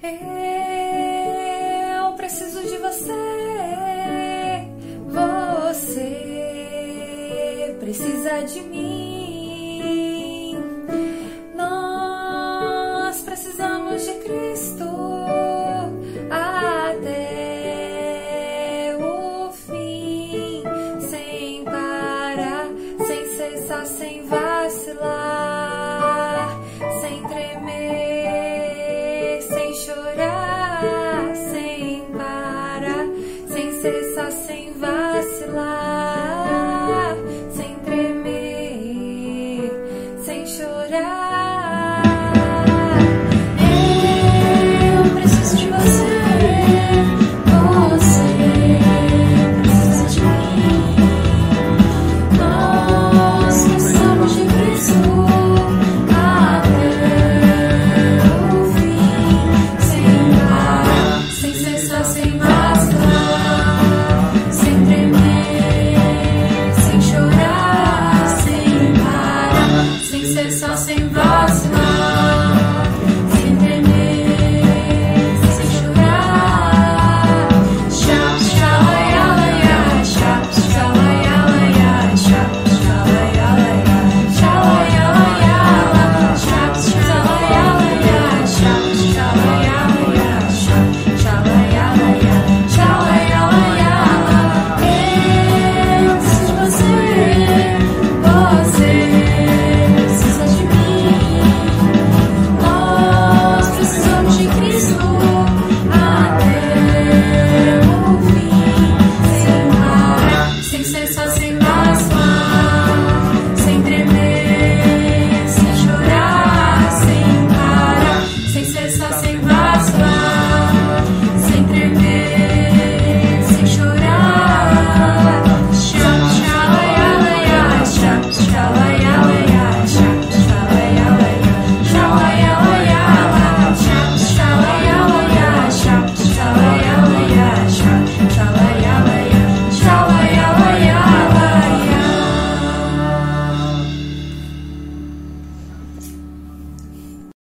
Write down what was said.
Eu preciso de você. Você precisa de mim. Nós precisamos de Cristo até o fim, sem parar, sem cessar, sem varar. Cessar, sem vacilar.